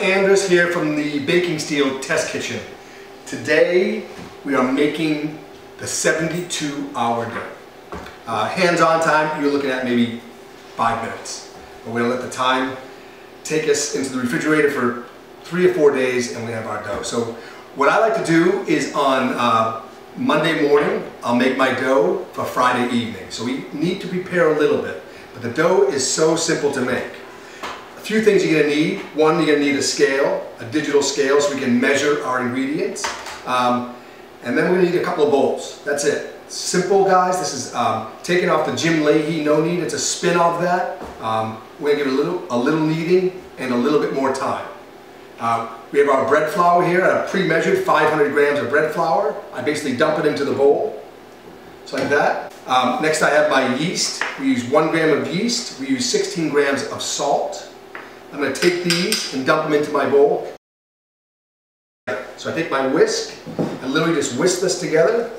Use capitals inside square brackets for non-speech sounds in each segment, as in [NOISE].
Anders here from the Baking Steel Test Kitchen. Today we are making the 72 hour dough. Uh, Hands-on time, you're looking at maybe five minutes. But we're gonna let the time take us into the refrigerator for three or four days and we have our dough. So what I like to do is on uh, Monday morning, I'll make my dough for Friday evening. So we need to prepare a little bit. But the dough is so simple to make few things you're going to need. One, you're going to need a scale, a digital scale so we can measure our ingredients. Um, and then we're going to need a couple of bowls. That's it. Simple, guys. This is um, taken off the Jim Lahey No Knead. It's a spin off that. Um, we're going to give it a little, a little kneading and a little bit more time. Uh, we have our bread flour here, a pre-measured 500 grams of bread flour. I basically dump it into the bowl, just like that. Um, next I have my yeast. We use one gram of yeast. We use 16 grams of salt. I'm going to take these and dump them into my bowl. So I take my whisk and literally just whisk this together.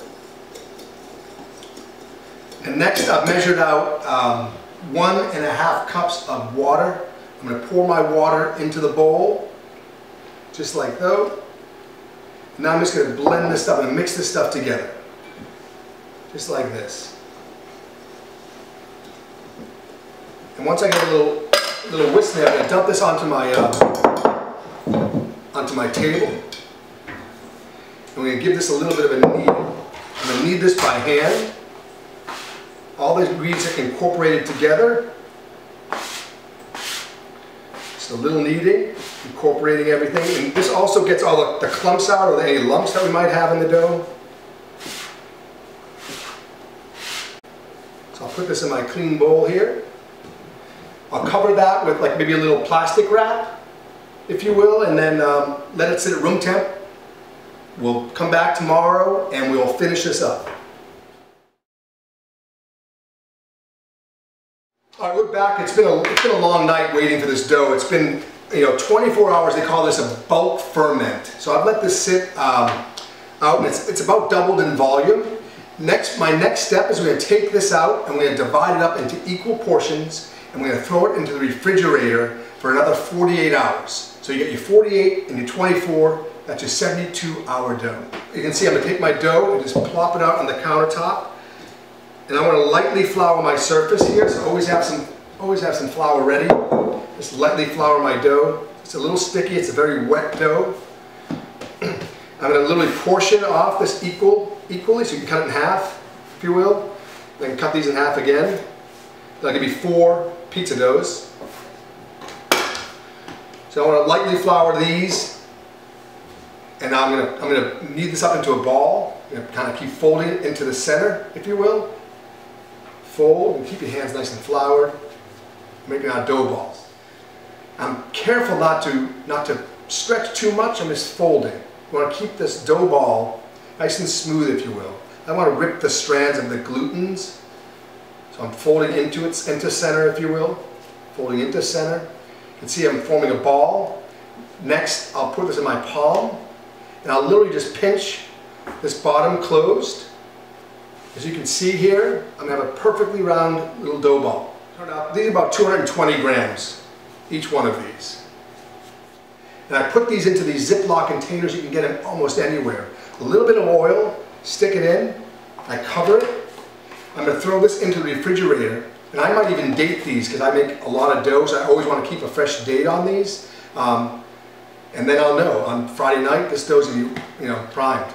And next I've measured out um, one and a half cups of water. I'm going to pour my water into the bowl, just like so. Now I'm just going to blend this stuff and mix this stuff together. Just like this. And once I get a little little whisk there. I'm going to dump this onto my uh, onto my table. I'm going to give this a little bit of a knead. I'm going to knead this by hand. All the ingredients are incorporated together. Just a little kneading, incorporating everything. And this also gets all the, the clumps out or any lumps that we might have in the dough. So I'll put this in my clean bowl here. I'll cover that with like maybe a little plastic wrap, if you will, and then um, let it sit at room temp. We'll come back tomorrow and we'll finish this up. All right, we're back. It's been a it's been a long night waiting for this dough. It's been you know 24 hours. They call this a bulk ferment. So I've let this sit um, out, and it's it's about doubled in volume. Next, my next step is we're to take this out and we're to divide it up into equal portions we're going to throw it into the refrigerator for another 48 hours. So you get your 48 and your 24, that's your 72 hour dough. You can see I'm going to take my dough and just plop it out on the countertop. And I want to lightly flour my surface here, so always have some, always have some flour ready. Just lightly flour my dough. It's a little sticky, it's a very wet dough. [CLEARS THROAT] I'm going to literally portion off this equal, equally, so you can cut it in half, if you will. Then cut these in half again. That'll give me four pizza doughs. So I want to lightly flour these. And now I'm going to, I'm going to knead this up into a ball. I'm going to kind of keep folding it into the center, if you will. Fold and keep your hands nice and floured. Making our dough balls. I'm careful not to, not to stretch too much. I'm just folding. You want to keep this dough ball nice and smooth, if you will. I want to rip the strands of the glutens I'm folding into its into center, if you will. Folding into center. You can see I'm forming a ball. Next, I'll put this in my palm, and I'll literally just pinch this bottom closed. As you can see here, I'm to have a perfectly round little dough ball. These are about 220 grams, each one of these. And I put these into these Ziploc containers. You can get them almost anywhere. A little bit of oil, stick it in, I cover it, I'm going to throw this into the refrigerator, and I might even date these because I make a lot of doughs. I always want to keep a fresh date on these. Um, and then I'll know on Friday night this dough's going to be you know, primed.